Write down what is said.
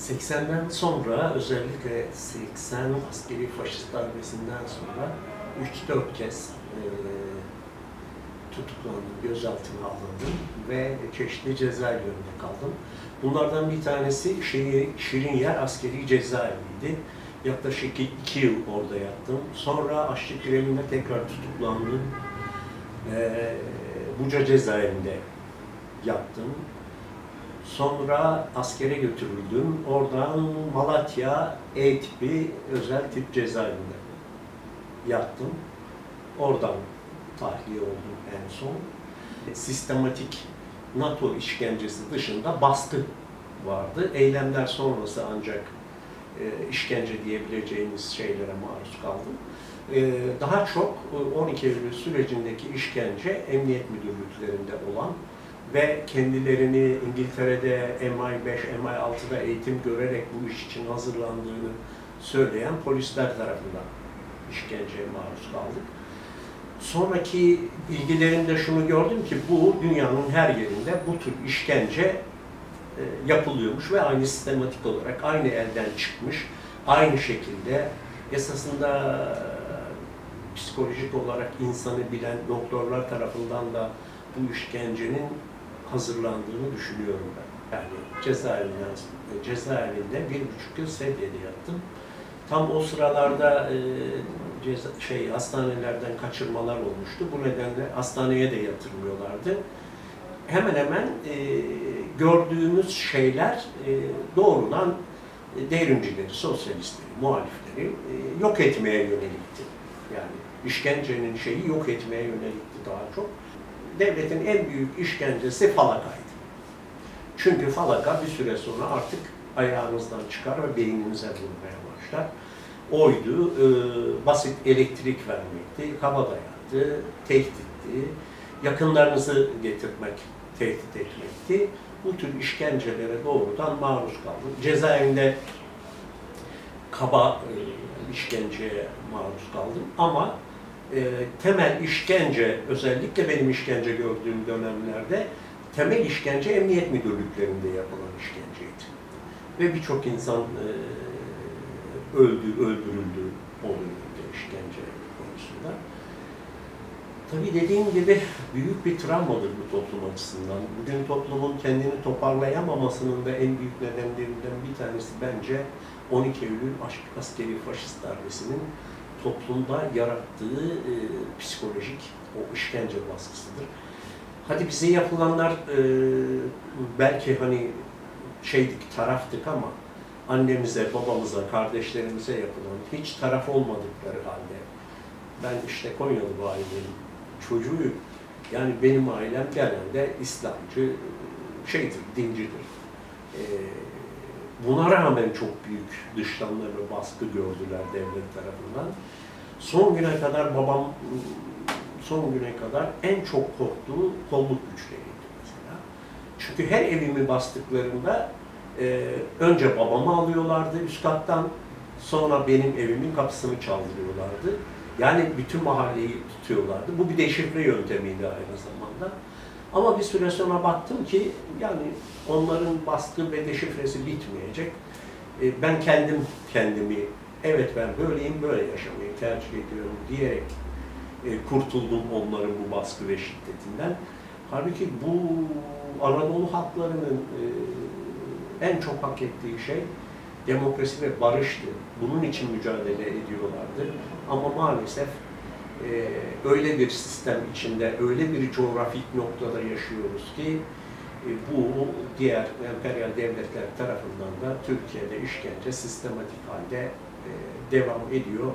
80'den sonra özellikle 80 askeri faşist darbesinden sonra 3-4 kez e, tutuklandım, gözaltına alındım ve çeşitli cezaevlerinde kaldım. Bunlardan bir tanesi şeyi, Şirinyer Askeri Cezaeviydi. Yaklaşık iki yıl orada yattım. Sonra açlık grevinde tekrar tutuklandım. Ee, Buca cezaevinde yattım. Sonra askere götürüldüm. Oradan Malatya E tipi özel tip cezaevinde yattım. Oradan tahliye oldum en son. Sistematik NATO işkencesi dışında baskı vardı. Eylemler sonrası ancak e, işkence diyebileceğimiz şeylere maruz kaldım. E, daha çok e, 12 Eylül sürecindeki işkence emniyet müdürlüklerinde olan ve kendilerini İngiltere'de MI5, MI6'da eğitim görerek bu iş için hazırlandığını söyleyen polisler tarafından işkenceye maruz kaldık. Sonraki bilgilerimde şunu gördüm ki bu dünyanın her yerinde bu tür işkence e, yapılıyormuş ve aynı sistematik olarak aynı elden çıkmış, aynı şekilde esasında e, psikolojik olarak insanı bilen doktorlar tarafından da bu işkencenin hazırlandığını düşünüyorum ben. Yani cezaevinden, cezaevinde bir buçuk yıl sedyede yattım. Tam o sıralarda e, şey hastanelerden kaçırmalar olmuştu. Bu nedenle hastaneye de yatırmıyorlardı. Hemen hemen e, gördüğümüz şeyler e, doğrudan e, devrimcileri, sosyalistleri, muhalifleri e, yok etmeye yönelikti. Yani işkencenin şeyi yok etmeye yönelikti daha çok. Devletin en büyük işkencesi falakaydı. Çünkü falaka bir süre sonra artık ayağınızdan çıkar ve beyninize vurmaya başlar. Oydu, e, basit elektrik vermekti, kabadayıydı, tehditti, yakınlarınızı getirmek, tehdit etmekti. Bu tür işkencelere doğrudan maruz kaldım. Cezaevinde kaba e, işkenceye maruz kaldım ama e, temel işkence, özellikle benim işkence gördüğüm dönemlerde temel işkence emniyet müdürlüklerinde yapılan işkenceydi. Ve birçok insan e, öldü, öldürüldü o dönemde işkence konusunda. Tabii dediğim gibi büyük bir travmadır bu toplum açısından. Bugün toplumun kendini toparlayamamasının da en büyük nedenlerinden bir tanesi bence 12 Eylül askeri faşist darbesinin toplumda yarattığı e, psikolojik o işkence baskısıdır. Hadi bize yapılanlar e, belki hani şeydik, taraftık ama annemize, babamıza, kardeşlerimize yapılan hiç taraf olmadıkları halde ben işte Konyalı bu ailenin çocuğuyum. Yani benim ailem genelde İslamcı şeydir, dincidir. E, buna rağmen çok büyük dışlanma ve baskı gördüler devlet tarafından. Son güne kadar babam son güne kadar en çok korktuğu kolluk güçleriydi mesela. Çünkü her evimi bastıklarında e, önce babamı alıyorlardı üst kattan, sonra benim evimin kapısını çaldırıyorlardı. Yani bütün mahalleyi tutuyorlardı. Bu bir deşifre yöntemiydi aynı zamanda. Ama bir süre sonra baktım ki yani onların baskı ve deşifresi bitmeyecek. E, ben kendim kendimi evet ben böyleyim böyle yaşamayı tercih ediyorum diyerek e, kurtuldum onların bu baskı ve şiddetinden. Halbuki bu Anadolu halklarının e, en çok hak ettiği şey demokrasi ve barıştı. Bunun için mücadele ediyorlardı. Ama maalesef e, öyle bir sistem içinde, öyle bir coğrafik noktada yaşıyoruz ki e, bu diğer emperyal devletler tarafından da Türkiye'de işkence sistematik halde e, devam ediyor.